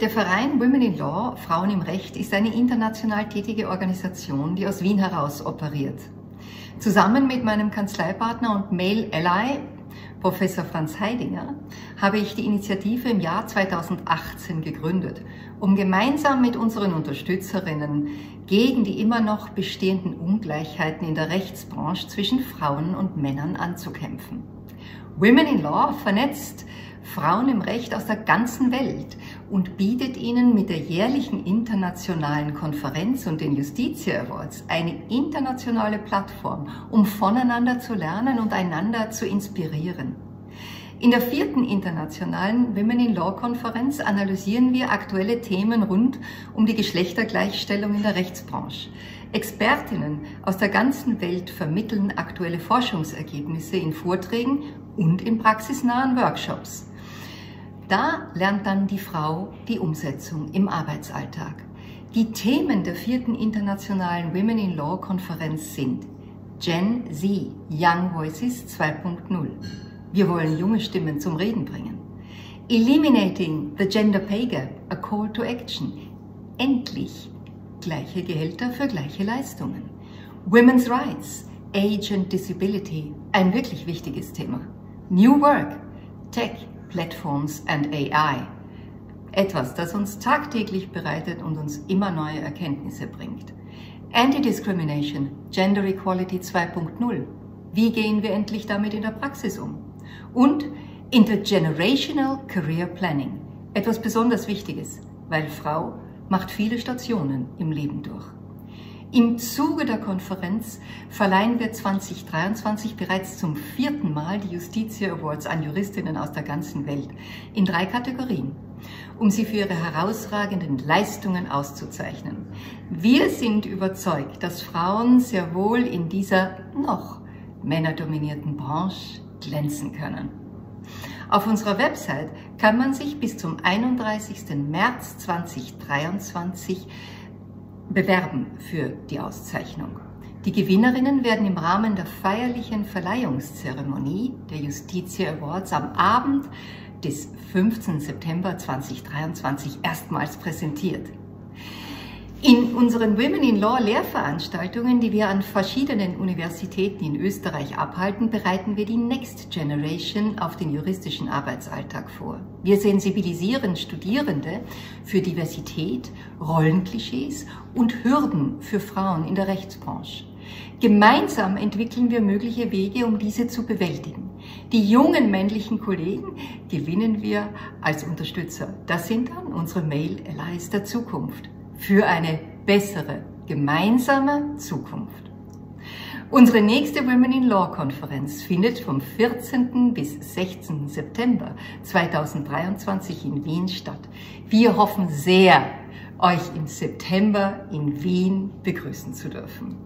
Der Verein Women in Law, Frauen im Recht, ist eine international tätige Organisation, die aus Wien heraus operiert. Zusammen mit meinem Kanzleipartner und Male Ally, Professor Franz Heidinger, habe ich die Initiative im Jahr 2018 gegründet, um gemeinsam mit unseren Unterstützerinnen gegen die immer noch bestehenden Ungleichheiten in der Rechtsbranche zwischen Frauen und Männern anzukämpfen. Women in Law vernetzt Frauen im Recht aus der ganzen Welt und bietet ihnen mit der jährlichen internationalen Konferenz und den Justitia Awards eine internationale Plattform, um voneinander zu lernen und einander zu inspirieren. In der vierten internationalen Women in Law Konferenz analysieren wir aktuelle Themen rund um die Geschlechtergleichstellung in der Rechtsbranche. Expertinnen aus der ganzen Welt vermitteln aktuelle Forschungsergebnisse in Vorträgen und in praxisnahen Workshops. Da lernt dann die Frau die Umsetzung im Arbeitsalltag. Die Themen der vierten internationalen Women in Law Konferenz sind Gen Z, Young Voices 2.0 wir wollen junge Stimmen zum Reden bringen. Eliminating the Gender Pay Gap, a Call to Action. Endlich gleiche Gehälter für gleiche Leistungen. Women's Rights, Age and Disability, ein wirklich wichtiges Thema. New Work, Tech, Platforms and AI. Etwas, das uns tagtäglich bereitet und uns immer neue Erkenntnisse bringt. Anti-Discrimination, Gender Equality 2.0. Wie gehen wir endlich damit in der Praxis um? Und Intergenerational Career Planning. Etwas besonders Wichtiges, weil Frau macht viele Stationen im Leben durch. Im Zuge der Konferenz verleihen wir 2023 bereits zum vierten Mal die Justitia Awards an Juristinnen aus der ganzen Welt in drei Kategorien, um sie für ihre herausragenden Leistungen auszuzeichnen. Wir sind überzeugt, dass Frauen sehr wohl in dieser noch männerdominierten Branche glänzen können. Auf unserer Website kann man sich bis zum 31. März 2023 bewerben für die Auszeichnung. Die Gewinnerinnen werden im Rahmen der feierlichen Verleihungszeremonie der Justitia Awards am Abend des 15. September 2023 erstmals präsentiert. In unseren Women in Law Lehrveranstaltungen, die wir an verschiedenen Universitäten in Österreich abhalten, bereiten wir die Next Generation auf den juristischen Arbeitsalltag vor. Wir sensibilisieren Studierende für Diversität, Rollenklischees und Hürden für Frauen in der Rechtsbranche. Gemeinsam entwickeln wir mögliche Wege, um diese zu bewältigen. Die jungen männlichen Kollegen gewinnen wir als Unterstützer. Das sind dann unsere Male Allies der Zukunft für eine bessere gemeinsame Zukunft. Unsere nächste Women in Law Konferenz findet vom 14. bis 16. September 2023 in Wien statt. Wir hoffen sehr, euch im September in Wien begrüßen zu dürfen.